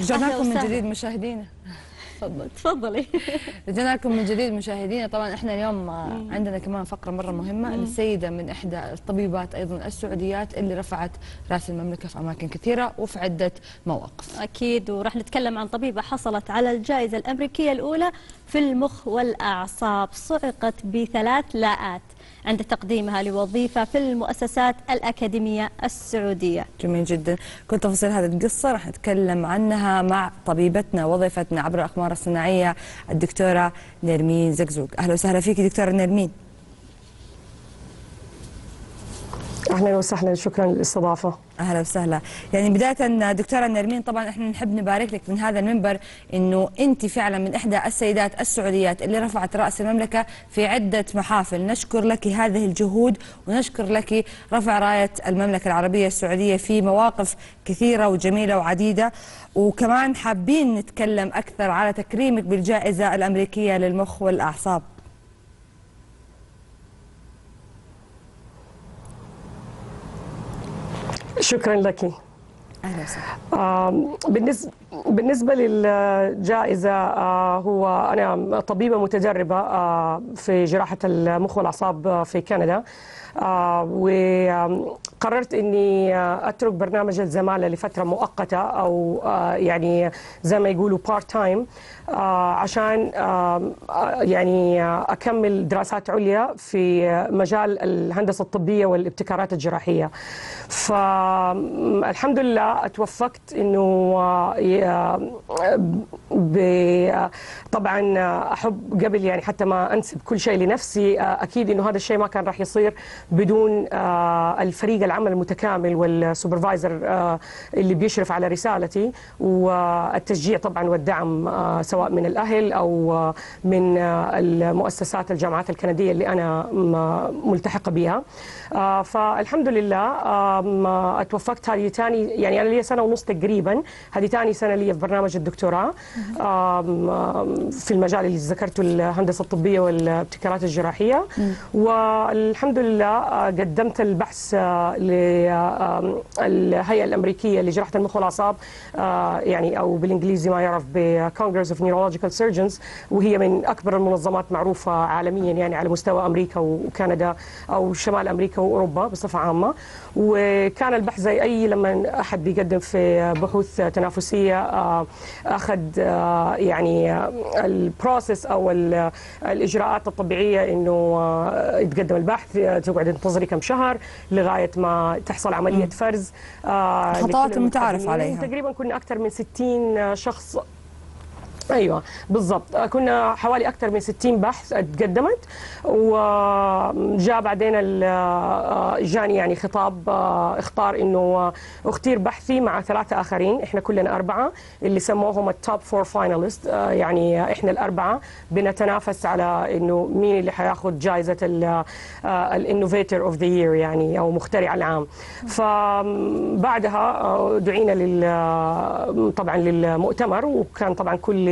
رجعنا لكم من. جديد مشاهدينا. تفضل تفضلي. رجعنا لكم من جديد مشاهدينا. طبعا إحنا اليوم عندنا كمان فقرة مرة مهمة. السيدة من إحدى الطبيبات أيضا السعوديات اللي رفعت رأس المملكة في أماكن كثيرة وفي عدة مواقف. أكيد. وراح نتكلم عن طبيبة حصلت على الجائزة الأمريكية الأولى في المخ والأعصاب صعقت بثلاث لاءات عند تقديمها لوظيفة في المؤسسات الأكاديمية السعودية. جميل جدا. كل تفاصيل هذه القصة راح نتكلم عنها مع طبيبتنا وظيفتنا عبر الأقمار الصناعية الدكتورة نرمين زقزوق أهلا وسهلا فيك دكتورة نرمين. أهلا وسهلا. شكرا للاستضافة. أهلا وسهلا. يعني بداية دكتورة نرمين طبعا إحنا نحب نبارك لك من هذا المنبر إنه أنت فعلا من إحدى السيدات السعوديات اللي رفعت رأس المملكة في عدة محافل. نشكر لك هذه الجهود ونشكر لك رفع راية المملكة العربية السعودية في مواقف كثيرة وجميلة وعديدة. وكمان حابين نتكلم أكثر على تكريمك بالجائزة الأمريكية للمخ والأعصاب. شكرا لك. أهلا وسهلا. بالنسبة للجائزة آه، هو أنا طبيبة متدربة آه، في جراحة المخ والأعصاب آه، في كندا. وقررت إني آه، أترك برنامج الزمالة لفترة مؤقتة أو آه، يعني زي ما يقولوا part time عشان آه، آه، يعني آه، أكمل دراسات عليا في آه، مجال الهندسة الطبية والابتكارات الجراحية. فالحمد لله أتوفقت إنه آه، طبعا أحب قبل يعني حتى ما أنسب كل شيء لنفسي أكيد إنه هذا الشيء ما كان راح يصير. بدون آه، الفريق العمل المتكامل والسوبرفايزر آه، اللي بيشرف على رسالتي والتشجيع طبعا والدعم آه، سواء من الأهل أو من المؤسسات الجامعات الكندية اللي أنا ملتحقة بها فالحمد لله أتوفقت. هذه ثاني يعني أنا لي سنة ونص تقريبا. هذه ثاني سنة لي في برنامج الدكتوراه. في المجال اللي ذكرته الهندسة الطبية والابتكارات الجراحية. والحمد لله آه، قدمت البحث للهيئه الأمريكية لجراحة المخ والأعصاب آه، يعني أو بالإنجليزي ما يعرف ب Congress of Neurological Surgeons وهي من أكبر المنظمات معروفة عالميا يعني على مستوى أمريكا وكندا أو شمال أمريكا وأوروبا بصفة عامة. وكان البحث زي أي لما أحد بيقدم في بحوث تنافسية آه، أخذ آه، يعني آه، البروسيس أو ال- الإجراءات الطبيعية إنه آه، يتقدم البحث تقعد تنتظري كم شهر لغاية ما تحصل عملية فرز آه، الخطوات المتعارف. عليها. تقريبا كنا أكثر من 60 شخص أيوه بالضبط. كنا حوالي أكثر من 60 بحث تقدمت وجاء بعدين ال- جاني يعني خطاب آه، اختار إنه أختير بحثي مع ثلاثة آخرين إحنا كلنا أربعة اللي سموهم ال top four finalist يعني إحنا الأربعة بنتنافس على إنه مين اللي حياخذ جائزه ال innovator of the year يعني أو مخترع العام. فبعدها آه، دعينا لل طبعا للمؤتمر وكان طبعا كل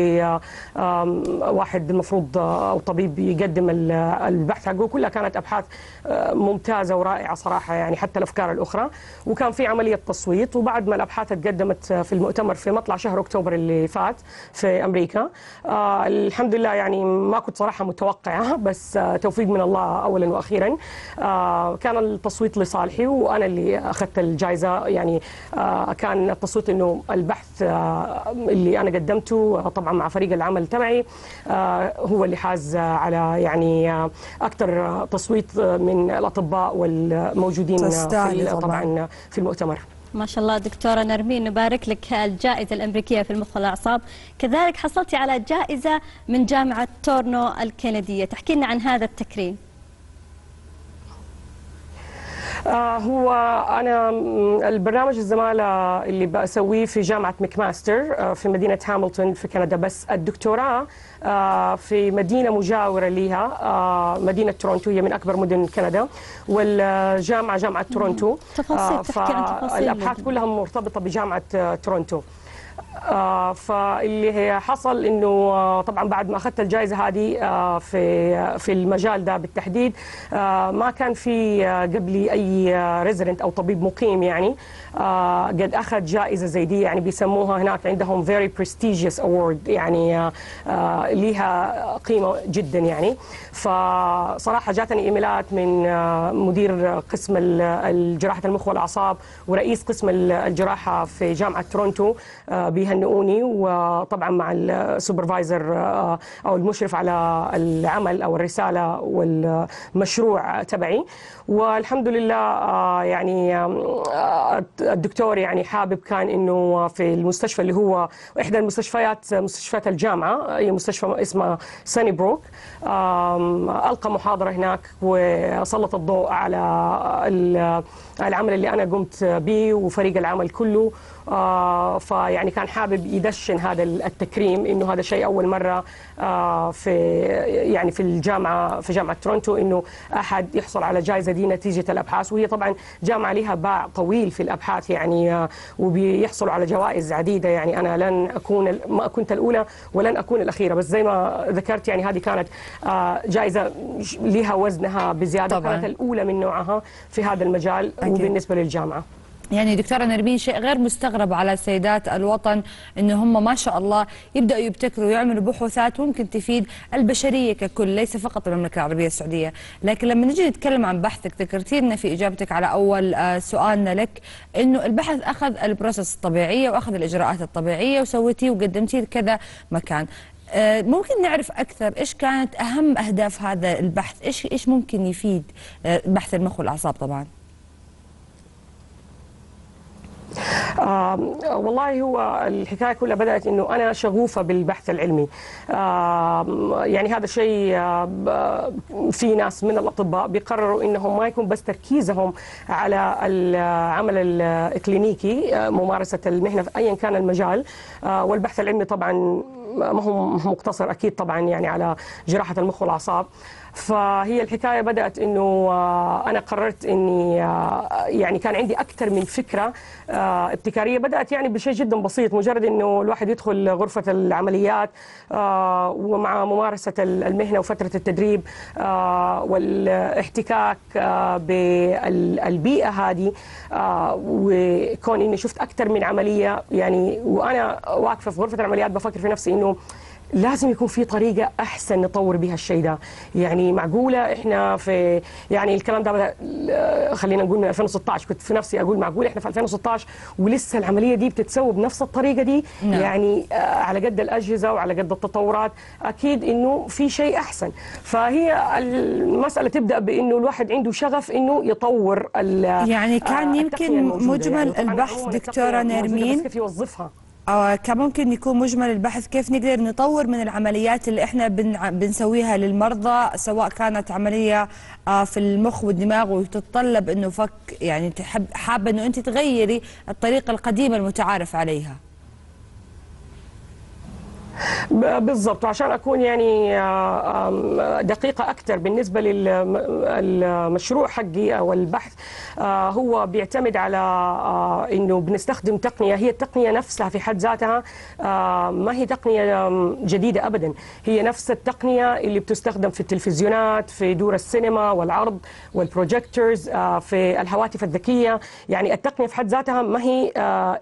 آه، واحد المفروض آه، أو طبيب يقدم ال- البحث حقه. كلها كانت أبحاث آه، ممتازة ورائعة صراحة يعني حتى الأفكار الأخرى. وكان في عملية تصويت. وبعد ما الأبحاث اتقدمت في المؤتمر في مطلع شهر أكتوبر اللي فات في أمريكا آه، الحمد لله يعني ما كنت صراحة متوقعة بس آه، توفيق من الله اولا وأخيرا. آه، كان التصويت لصالحي وأنا اللي أخذت الجائزة يعني آه، كان التصويت إنه البحث آه، اللي أنا قدمته آه، طبعا مع فريق العمل تبعي. آه، هو اللي حاز على يعني آه، أكثر تصويت من الأطباء والموجودين في طبعاً. طبعا في المؤتمر. ما شاء الله دكتورة نرمين نبارك لك الجائزة الأمريكية في المخ والأعصاب كذلك حصلتي على جائزة من جامعة تورنو الكندية. تحكي لنا عن هذا التكريم آه، هو أنا البرنامج الزمالة اللي بسويه في جامعة ماكماستر آه، في مدينة هاملتون في كندا بس الدكتوراه آه، في مدينة مجاورة لها آه، مدينة تورونتو هي من أكبر مدن كندا والجامعة جامعة تورونتو. تفاصيل، تحكي عن تفاصيل فالأبحاث المدن. كلها مرتبطة بجامعة آه، تورونتو. آه، فاللي هي حصل إنه آه، طبعا بعد ما أخذت الجائزة هذه آه، في في المجال ده بالتحديد آه، ما كان في آه، قبلي أي ريزيدنت أو طبيب مقيم يعني. آه، قد أخذ جائزة زي دي يعني بيسموها هناك عندهم very prestigious award يعني آه، آه، ليها قيمة جدا يعني. فصراحة جاتني إيميلات من آه، مدير قسم الجراحه المخ والأعصاب ورئيس قسم ال- الجراحة في جامعة تورونتو آه، بيهنئوني وطبعا مع السوبرفايزر آه، أو المشرف على العمل أو الرسالة والمشروع تبعي. والحمد لله آه، يعني آه، الدكتور يعني حابب كان إنه في المستشفى اللي هو إحدى المستشفيات مستشفيات الجامعة هي مستشفى اسمها ساني بروك ألقى محاضرة هناك وسلط الضوء على ال- العمل اللي أنا قمت به وفريق العمل كله. فيعني كان حابب يدشن هذا التكريم إنه هذا شيء أول مرة آه، في يعني في الجامعة في جامعة تورونتو إنه أحد يحصل على جائزة دي نتيجة الأبحاث وهي طبعا جامعة لها باع طويل في الأبحاث يعني آه، وبيحصلوا على جوائز عديدة يعني أنا لن أكون ما كنت الأولى ولن أكون الأخيرة بس زي ما ذكرت يعني هذه كانت آه، جائزة لها وزنها بزيادة طبعاً. كانت الأولى من نوعها في هذا المجال أكيد. وبالنسبة للجامعة يعني دكتورة نرمين شيء غير مستغرب على سيدات الوطن ان هم ما شاء الله يبدأوا يبتكروا ويعملوا بحوثات ممكن تفيد البشرية ككل ليس فقط المملكة العربية السعودية، لكن لما نجي نتكلم عن بحثك ذكرتي لنا في إجابتك على أول آه، سؤالنا لك إنه البحث أخذ البروسس الطبيعية وأخذ الإجراءات الطبيعية وسويتيه وقدمتيه لكذا مكان. آه، ممكن نعرف أكثر إيش كانت أهم أهداف هذا البحث؟ إيش إيش ممكن يفيد آه، بحث المخ والأعصاب طبعا؟ آه والله هو الحكاية كلها بدأت إنه أنا شغوفة بالبحث العلمي. آه يعني هذا شيء آه في ناس من الأطباء بيقرروا إنهم ما يكون بس تركيزهم على العمل الكلينيكي آه ممارسة المهنة في ايا كان المجال. آه والبحث العلمي طبعا ما هو مقتصر أكيد طبعا يعني على جراحة المخ والأعصاب. فهي الحكاية بدأت إنه آه، أنا قررت إني آه، يعني كان عندي أكثر من فكرة آه، ابتكارية. بدأت يعني بشيء جدا بسيط مجرد إنه الواحد يدخل غرفة العمليات ومع ممارسة المهنة وفترة التدريب والاحتكاك بالبيئه هذه وكون إني شفت أكثر من عملية يعني. وأنا واقفة في غرفة العمليات بفكر في نفسي إنه لازم يكون في طريقة أحسن نطور بها الشيء ده. يعني معقولة إحنا في يعني الكلام ده خلينا نقول من 2016 كنت في نفسي أقول معقول إحنا في 2016 ولسه العملية دي بتتسوى بنفس الطريقة دي؟ نعم. يعني آه، على قد الأجهزة وعلى قد التطورات أكيد إنه في شيء أحسن. فهي المسألة تبدأ بإنه الواحد عنده شغف إنه يطور يعني كان آه، يمكن. مجمل طبعاً البحث دكتورة نرمين؟ كيف يوظفها؟ آه، كان ممكن يكون مجمل البحث كيف نقدر نطور من العمليات اللي إحنا بن بنسويها للمرضى سواء كانت عملية آه، في المخ والدماغ وتتطلب إنه فك يعني حابة إنه أنت تغيري الطريقة القديمة المتعارف عليها. بالضبط. وعشان أكون يعني آه، دقيقة أكثر بالنسبة للمشروع حقي أو البحث آه، هو بيعتمد على آه، إنه بنستخدم تقنية هي التقنية نفسها في حد ذاتها ما هي تقنية جديدة ابدا. هي نفس التقنية اللي بتستخدم في التلفزيونات في دور السينما والعرض والبروجيكتورز في الهواتف الذكية. يعني التقنية في حد ذاتها ما هي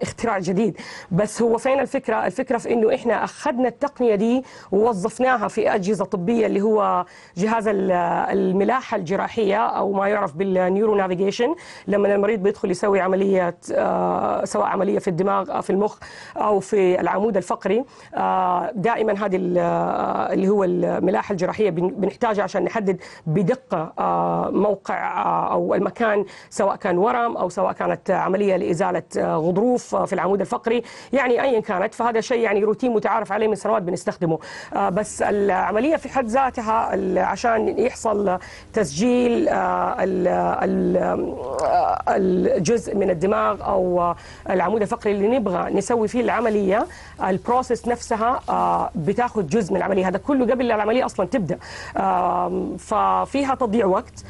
اختراع جديد. بس هو فين الفكرة؟ الفكرة في إنه إحنا أخذنا التقنية دي ووظفناها في أجهزة طبية اللي هو جهاز ال- الملاحة الجراحية أو ما يعرف بال neuro navigation لما المريض بيدخل يسوي عملية آه، سواء عملية في الدماغ أو في المخ أو في العمود الفقري آه، دائما هذه ال- آه، اللي هو الملاحة الجراحية بن- بنحتاجها عشان نحدد بدقة آه، موقع آه، أو المكان سواء كان ورم أو سواء كانت عملية لإزالة آه، غضروف آه، في العمود الفقري. يعني ايا كانت. فهذا شيء يعني روتين متعارف عليه من سنوات بنستخدمه. آه، بس العملية في حد ذاتها عشان يحصل تسجيل آه، آه، الجزء من الدماغ آه، العمود الفقري اللي نبغى نسوي فيه العملية البروسيس نفسها بتاخذ جزء من العملية. هذا كله قبل العملية أصلا تبدأ. آم، ففيها تضييع وقت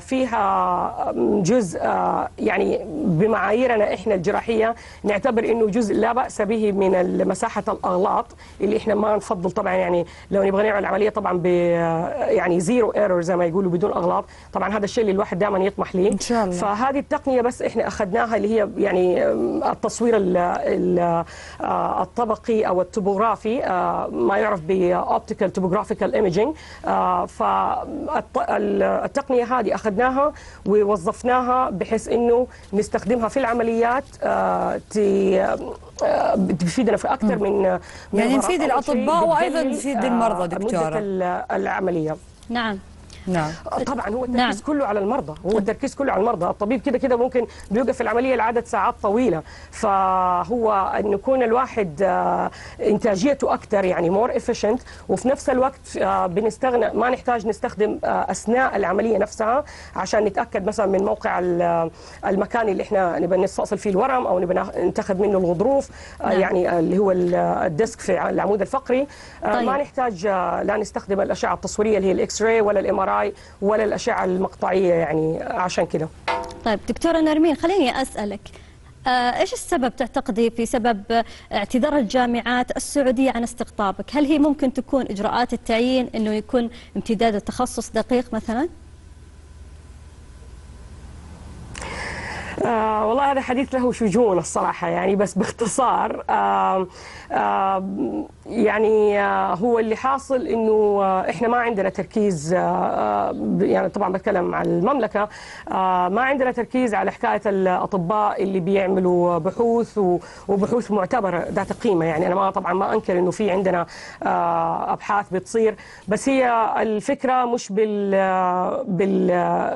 فيها جزء يعني بمعاييرنا إحنا الجراحية نعتبر إنه جزء لا بأس به من مساحة الاغلاط اللي إحنا ما نفضل طبعا يعني لو نبغى نعمل عملية طبعا ب يعني zero error زي ما يقولوا بدون أغلاط. طبعا هذا الشيء اللي الواحد دائما يطمح ليه. إن شاء الله. فهذه التقنية بس إحنا أخذناها اللي هي يعني التصوير ال- ال- آه، الطبقي أو التوبوغرافي آه، ما يعرف ب optical topographical imaging فالتقنيه هذه أخذناها ووظفناها بحيث إنه نستخدمها في العمليات آه، آه، بتفيدنا في أكثر من من يعني. نفيد وأيضاً بتقلل، نفيد آه، المرضى، دكتورة. ال- العملية نعم نعم طبعا هو التركيز نعم. كله على المرضى هو التركيز كله على المرضى الطبيب كده كده ممكن بيوقف العملية لعدد ساعات طويلة فهو إن يكون الواحد آه، إنتاجيته أكثر يعني more efficient وفي نفس الوقت آه، بنستغنى ما نحتاج نستخدم آه، أثناء العملية نفسها عشان نتأكد مثلا من موقع ال- المكان اللي إحنا نبغى نستأصل فيه الورم أو نبغى نتخذ منه الغضروف نعم. يعني اللي هو ال- ال disc في العمود الفقري طيب. ما نحتاج لا نستخدم الأشعة التصويرية اللي هي ال X-ray ولا ال MRI ولا الأشعة المقطعية يعني عشان كده طيب دكتورة نرمين خليني أسألك آه، إيش السبب تعتقدي في سبب اعتذار الجامعات السعودية عن استقطابك؟ هل هي ممكن تكون إجراءات التعيين إنه يكون امتداد التخصص دقيق مثلا؟ آه والله هذا حديث له شجون الصراحة يعني بس باختصار آه آه يعني آه هو اللي حاصل إنه آه إحنا ما عندنا تركيز آه آه يعني طبعا بتكلم عن المملكة آه ما عندنا تركيز على حكاية الأطباء اللي بيعملوا بحوث وبحوث معتبرة ذات قيمة يعني أنا ما طبعا ما أنكر إنه في عندنا آه أبحاث بتصير بس هي الفكرة مش بال بال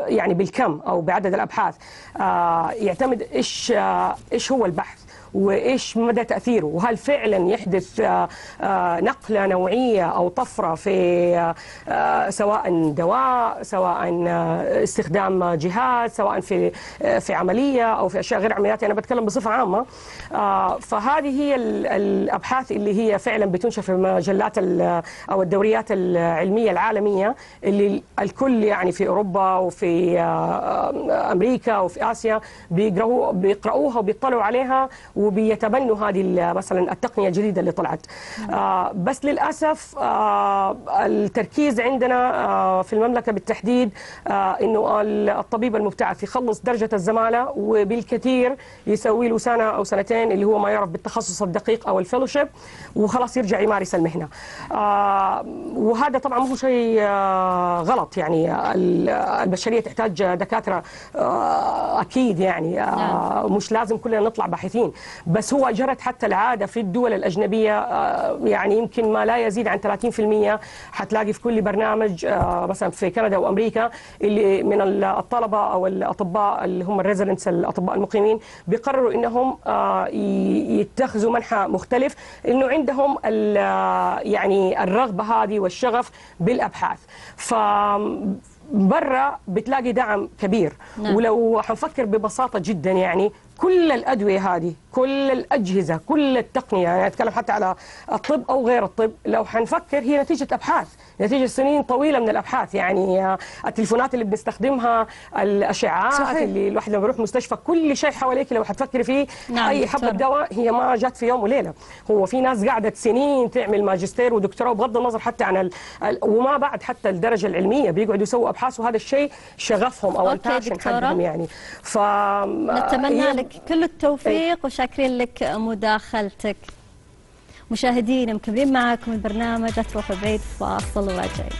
يعني بالكم أو بعدد الأبحاث آه يعتمد إيش آه إيش هو البحث. وإيش مدى تأثيره؟ وهل فعلا يحدث آه، آه، نقلة نوعية أو طفرة في آه، سواء دواء سواء استخدام جهاز سواء في في عملية أو في أشياء غير عمليات؟ أنا بتكلم بصفة عامة. فهذه هي ال- الأبحاث اللي هي فعلا بتنشر في مجلات أو الدوريات العلمية العالمية اللي الكل يعني في أوروبا وفي أمريكا وفي آسيا بيقرأوها وبيطلعوا عليها وبيتبنوا هذه مثلا التقنية الجديدة اللي طلعت. آه، بس للأسف آه، التركيز عندنا آه، في المملكة بالتحديد آه، إنه ال- الطبيب المبتعث يخلص درجة الزمالة وبالكثير يسوي له سنة أو سنتين اللي هو ما يعرف بالتخصص الدقيق أو الفيلوشيب وخلاص يرجع يمارس المهنة. آه، وهذا طبعا مو شيء آه، غلط يعني. ال- البشرية تحتاج دكاترة آه، أكيد يعني آه، مش لازم كلنا نطلع باحثين. بس هو جرت حتى العادة في الدول الأجنبية آه، يعني يمكن ما لا يزيد عن 30% حتلاقي في كل برنامج آه، مثلا في كندا وامريكا اللي من الطلبة أو الأطباء اللي هم الريزيدنتس الأطباء المقيمين بيقرروا إنهم آه، يتخذوا منحى مختلف إنه عندهم يعني الرغبة هذه والشغف بالأبحاث ف برا بتلاقي دعم كبير نعم. ولو حنفكر ببساطة جدا يعني كل الأدوية هذه كل الأجهزة كل التقنية يعني أتكلم حتى على الطب أو غير الطب لو حنفكر هي نتيجة أبحاث. نتيجة سنين طويلة من الأبحاث يعني التليفونات اللي بنستخدمها الأشعاعات صحيح. اللي الواحد لما بيروح مستشفى كل شيء حواليك لو حتفكري فيه نعم، أي. حبه دواء هي ما جت في يوم وليلة هو في ناس قعدت سنين تعمل ماجستير ودكتوراه بغض النظر حتى عن ال... ال- وما بعد حتى الدرجة العلمية بيقعدوا يسووا أبحاث وهذا الشيء شغفهم أو الباشن. حقهم يعني ف نتمنى هي- لك كل التوفيق وشاكرين لك مداخلتك مشاهدينا مكملين معاكم البرنامج لا تروحوا بعيد فاصل وجاي.